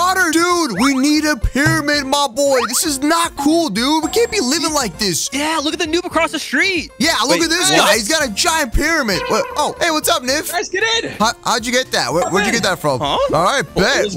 Connor, dude, we need a pyramid, my boy. This is not cool, dude. We can't be living like this. Yeah, look at the noob across the street. Yeah, look Wait, at this what? guy. He's got a giant pyramid. What? Oh, hey, what's up, Nif? Guys, get in. How, how'd you get that? Where, would you get that from? Huh? All right, bet. Let's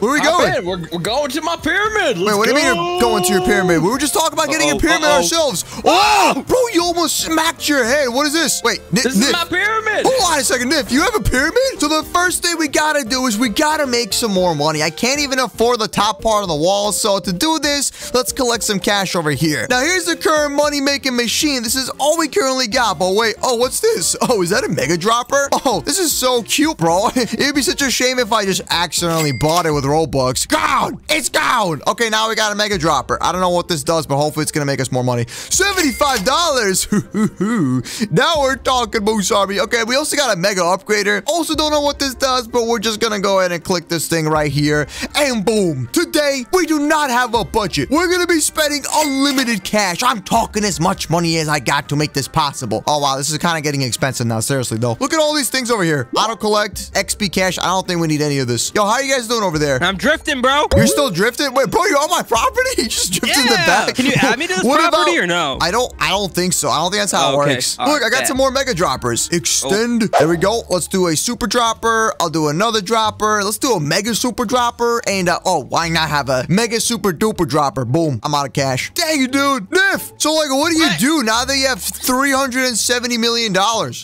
Where, are we going? in. We're, we're going to my pyramid. Wait, Let's what do you mean you're going to your pyramid? We were just talking about getting a pyramid uh-oh. ourselves. Oh, bro, you almost smacked your head. What is this? Wait, Nif, This is Nif, my pyramid. Hold on a second, Nif. You have a pyramid? So the first thing we gotta do is we gotta make some more money. I can't even afford the top part of the wall. So to do this, let's collect some cash over here. Now here's the current money-making machine. This is all we currently got. But wait, oh, what's this? Oh, is that a mega dropper? Oh, this is so cute, bro. It'd be such a shame if I just accidentally bought it with Robux. Gone! It's gone! Okay, now we got a mega dropper. I don't know what this does, but hopefully it's gonna make us more money. $75! now we're talking, Moose Army. Okay, we also got a mega upgrader. Also don't know what this does, but we're just gonna go ahead and click this thing right here. And boom! Today, we do not have a budget. We're gonna be spending unlimited cash. I'm talking as much money as I got to make this possible. Oh, wow, this is kind of getting expensive now. Seriously, though. Look at all these things over here. Auto collect, XP cash. I don't think we need any of this. Yo, how are you guys doing over there? I'm drifting, bro. You're still drifting? Wait, bro, you're on my property? You just drifted in the back? Can you add me to this What property about- or no? I don't I don't think so. I don't think that's how Oh, it okay. works. All Look, right, I got some more mega droppers. Extend. There we go. Let's do a super dropper. I'll do another dropper. Let's do a mega super dropper. And uh, oh, why not have a mega super duper dropper? Boom. I'm out of cash. Dang it, dude. Niff. So like what do you do now that you have $370 million?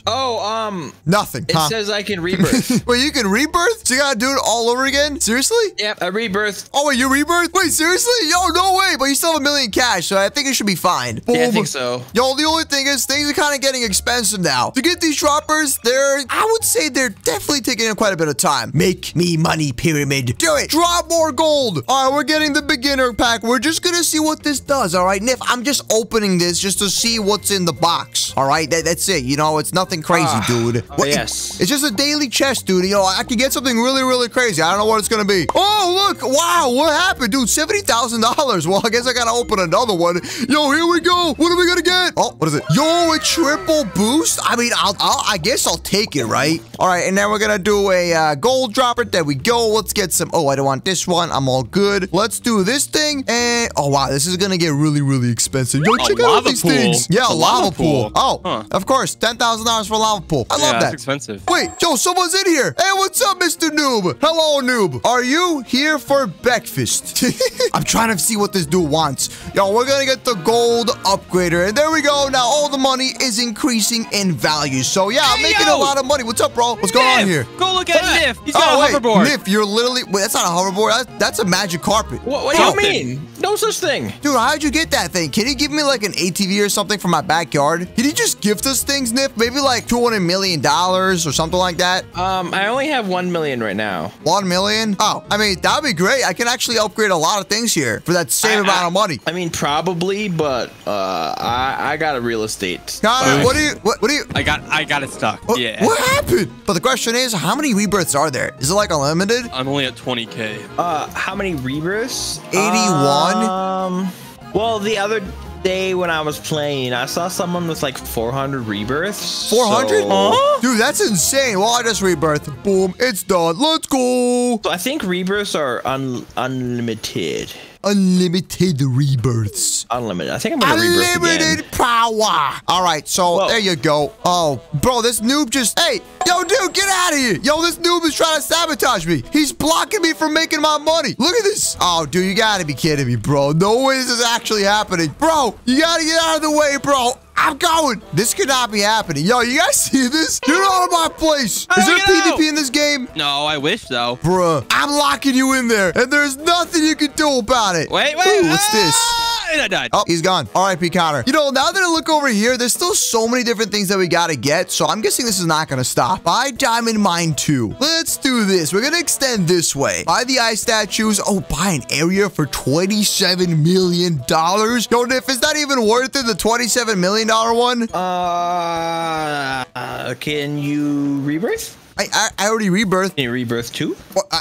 Oh, um, Nothing. it huh? says I can rebirth. Wait, you can rebirth? So you gotta do it all over again? Seriously? Yep, a rebirth. Oh, wait, you rebirth? Wait, seriously? Yo, no way. But you still have a million cash, so I think it should be fine. Yeah, I think so. Yo, the only thing is things are kind of getting expensive now. To get these droppers, they're, I would say they're definitely taking quite a bit of time. Make me money, pyramid. Do it. Drop more gold. All right, we're getting the beginner pack. We're just going to see what this does, all right? Nif, I'm just opening this just to see what's in the box, all right? That, that's it. You know, it's nothing crazy, Ah, dude. oh, What- yes. It's just a daily chest, dude. You know, I could get something really, really crazy. I don't know what it's going to be. Oh, look. Wow, what happened, dude? $70,000. Well, I guess I got to open another one. Yo, here we go. What are we going to get? Oh, what is it? Yo, a triple boost? I mean, I'll, I'll, I guess I'll take it, right? All right, and then we're going to do a uh, gold dropper. There we go. Let's get some. Oh, I don't want this one. I'm all good. Let's do this thing. And, oh, wow, this is going to get really, really expensive. Yo, A check out these pool. things. Yeah, A lava, lava pool. pool. Oh, Huh. of course. $10,000 for a lava pool. I yeah, love that's that. expensive. Wait, yo, someone's in here. Hey, what's up, Mr. Noob? Hello, Noob. Are you here for breakfast? I'm trying to see what this dude wants. Yo, we're gonna get the gold upgrader. And there we go. Now all the money is increasing in value. So yeah, I'm Hey, making yo. a lot of money. What's up, bro? What's going on here? Go look at What? Nif. He's got Oh, a wait, hoverboard. Nif, you're literally, wait, that's not a hoverboard. That's, that's a magic carpet. What, what do you mean? No such thing. Dude, how'd you get that thing? Can you give me like an ATV or something from my backyard? Can you just gift us things, Nif? Maybe like $200 million or something like that? Um, I only have one million right now. One million? Oh, I mean, that'd be great. I can actually upgrade a lot of things here for that same I- amount I- of money. I mean, probably, but uh, I I got a real estate. Connor, what do you, what, what do you, I got I got it stuck. what, yeah. what happened? But the question is, how many rebirths are there? Is it like unlimited? I'm only at 20k. Uh, how many rebirths? 81? Um, well, the other day when I was playing, I saw someone with like 400 rebirths. 400? So, Dude, that's insane. Well, I just rebirth. Boom, it's done. Let's go. so I think rebirths are un unlimited. Unlimited rebirths. Unlimited. I think I'm gonna rebirth again. Unlimited power. All right, so Whoa. there you go. Oh, bro, this noob just. Hey, yo, dude, get out of here. Yo, this noob is trying to sabotage me. He's blocking me from making my money. Look at this. Oh, dude, you gotta be kidding me, bro. No way this is actually happening. Bro, you gotta get out of the way, bro. I'm going. This could not be happening. Yo, you guys see this? Get out of my place. Is there I out? PvP in this game? No, I wish though. Bruh, I'm locking you in there, and there's nothing you can do about it. Wait, wait. Ooh, what's ah! this? And I died. Oh, he's gone. R.I.P. Connor. You know, now that I look over here, there's still so many different things that we gotta get, so I'm guessing this is not gonna stop. Buy Diamond Mine 2. Let's do this. We're gonna extend this way. Buy the ice statues. Oh, buy an area for $27 million. Yo, Niff, is that even worth it, the $27 million one? Uh, uh, can you rebirth? I, I, I already rebirthed. Can you rebirth too? Well, I,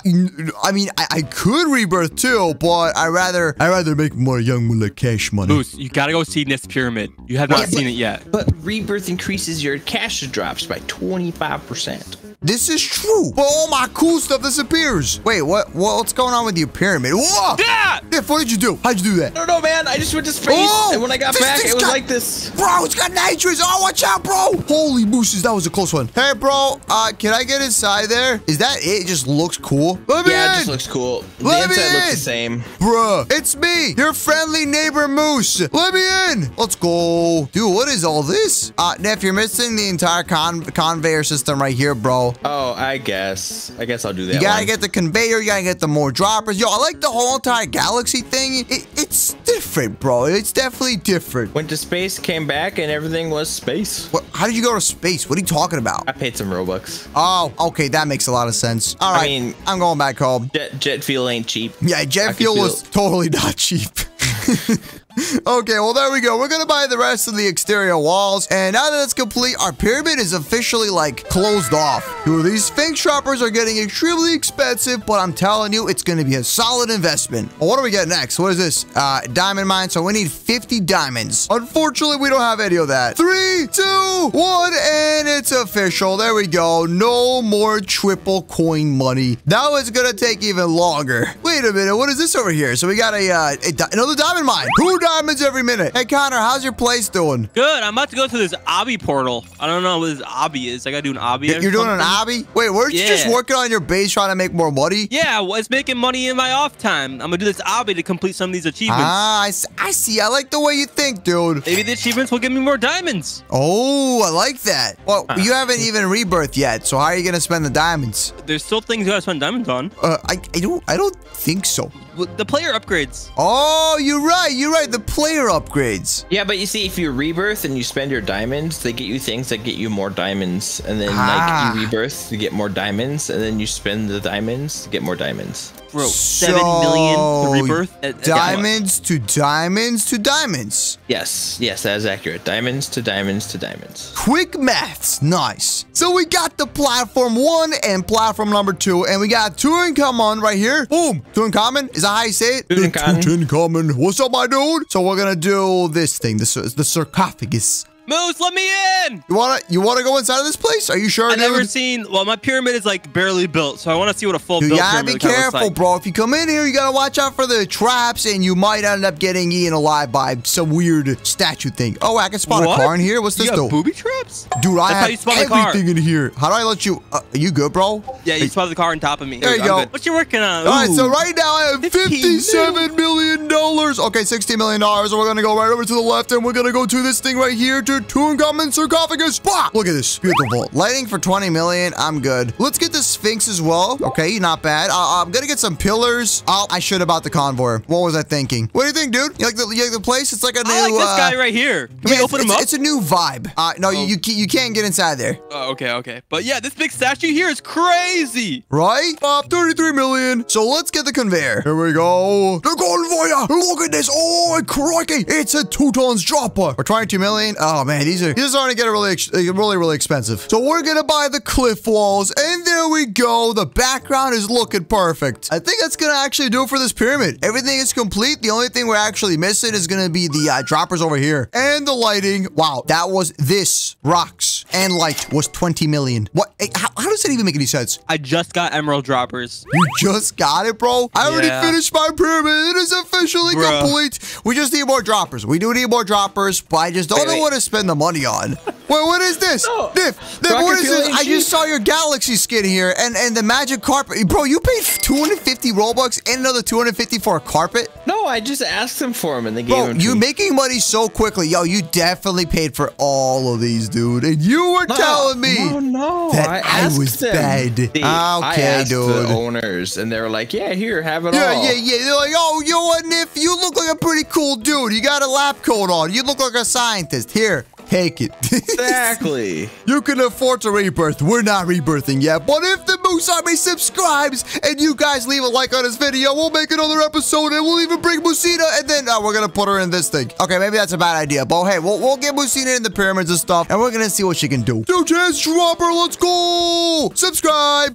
I mean, I, I could rebirth too, but I rather I rather make more young mullah cash money. Moose, you gotta go see this pyramid. You have not Yeah, seen but- it yet. But rebirth increases your cash drops by 25%. This is true. But all my cool stuff disappears. Wait, what? What's going on with your pyramid? Whoa! Yeah! Diff, what did you do? How'd you do that? I don't know, man. I just went to space, Oh, and when I got back, it was got- like this. Bro, it's got nitrous. Oh, watch out, bro. Holy mooses, that was a close one. Hey, bro, uh, can I get inside there? Is that it? It just looks cool. Let me Yeah, it just looks cool. The Let me inside looks the same. Bruh, it's me, your friendly neighbor Moose. Let me in. Let's go. Dude, what is all this? Uh, Neff, you're missing the entire con conveyor system right here, bro. Oh, I guess. I guess I'll do that. You gotta one. get the conveyor, you gotta get the more droppers. Yo, I like the whole entire galaxy thing. It, it's different, bro. It's definitely different. Went to space, came back, and everything was space. What, how did you go to space? What are you talking about? I paid some Robux. Oh, okay, that makes a lot of sense. All right, I mean- I'm going back home. Jet, jet fuel ain't cheap. Yeah, jet fuel was totally not cheap. okay, well, there we go. We're gonna buy the rest of the exterior walls. And now that it's complete, our pyramid is officially like closed off. Dude, these Sphinx shoppers are getting extremely expensive, but I'm telling you, it's gonna be a solid investment. Well, what do we get next? What is this? Uh, diamond mine. So we need 50 diamonds. Unfortunately, we don't have any of that. Three, two, one, and it's official. There we go. No more triple coin money. Now it's gonna take even longer. Wait a minute. What is this over here? So we got a, uh, a another diamond mine. Two diamonds every minute. Hey, Connor, how's your place doing? Good. I'm about to go to this obby portal. I don't know what this obby is. I gotta do an obby. You're doing an obby? Wait, weren't you just working on your base trying to make more money? Yeah, well, it's making money in my off time. I'm gonna do this obby to complete some of these achievements. Ah, I s- I see. I like the way you think, dude. Maybe the achievements will give me more diamonds. Oh, I like that. Well, you haven't even rebirthed yet, so how are you gonna spend the diamonds? There's still things you gotta spend diamonds on. Uh, I, I don't I don't think so. Well, The player upgrades. Oh, you're right. You're right. The player upgrades. Yeah, but you see, if you rebirth and you spend your diamonds, they get you things that get you more diamonds. And then, Ah. like, you rebirth to get more diamonds, and then you spend the diamonds to get more diamonds. Bro, seven million So, to rebirth. That- that's Diamonds to diamonds to diamonds. Yes, yes, that is accurate. Diamonds to diamonds to diamonds. Quick maths. Nice. So we got the platform one and platform number two, and we got Tutankhamun right here. Boom. Tutankhamun. Is how say it? Tutankhamun. Tutankhamun. What's up, my dude? So we're gonna do this thing. This is the sarcophagus. Moose, let me in. You wanna you wanna go inside of this place? Are you sure, I've dude? never seen. Well, my pyramid is like barely built, so I want to see what a full You gotta pyramid be careful, like. bro. If you come in here, you gotta watch out for the traps, and you might end up getting eaten alive by some weird statue thing. Oh, I can spot What? a car in here. What's this you booby traps? Dude, I That's how have you spawn the car. everything in here. How do I let you? Uh, are you good, bro? Yeah, you spot the car on top of me. There Here, you I'm go. good. What you working on? All right, so right now I have fifty-seven million dollars. Okay, sixty million dollars. We're gonna go right over to the left, and we're gonna go to this thing right here, to Tutankhamun sarcophagus. Bah! Look at this, beautiful. Lighting for twenty million. I'm good. Let's get the Sphinx as well. Okay, not bad. Uh, I'm gonna get some pillars. Oh, I should about the convoy. What was I thinking? What do you think, dude? You like the, you like the place? It's like a new. I like this uh, guy right here. Can we open it's, him up? It's a new vibe. Uh, no, you, you you can't get inside there. Oh, okay, okay. But yeah, this big statue here is crazy. Right? Uh, 33 million. So let's get the conveyor. Here we go. The conveyor. Look at this. Oh, crikey. It's a two tons dropper. For 22 million. Oh, man. These are, these are starting to get really, uh, really, really expensive. So we're going to buy the cliff walls. And there we go. The background is looking perfect. I think that's going to actually do it for this pyramid. Everything is complete. The only thing we're actually missing is going to be the uh, droppers over here. And the lighting. Wow. That was this. Rocks and light was 20 million. What? Hey, how, how does that even make any sense? I just got emerald droppers. You just got it, bro. I already finished my pyramid. It is officially Bruh. complete. We just need more droppers. We do need more droppers, but I just don't Wait, know wait. what to spend the money on. Wait, what is this? No. Niff, Niff, Rocket what is this? ain't I just saw your galaxy skin here and, and the magic carpet. Bro, you paid 250 Robux and another 250 for a carpet? No, I just asked them for them, and they gave Bro, them to you me. making money so quickly. Yo, you definitely paid for all of these, dude. And you were No, telling me no, no, that I, I asked was them. bad. See, I Okay, asked dude. The owners, and they were like, "Yeah, here, have it Yeah, all." yeah, yeah. yeah. They're like, oh, you know what, Niff? You look like a pretty cool dude. You got a lab coat on. You look like a scientist. Here, take it. Exactly. you can afford to rebirth. We're not rebirthing yet. But if the Moose Army subscribes and you guys leave a like on this video, we'll make another episode and we'll even bring Musina and then uh, we're going to put her in this thing. Okay, maybe that's a bad idea. But hey, we'll, we'll get Musina in the pyramids and stuff and we're going to see what she can do. Two chance dropper. Let's go. Subscribe.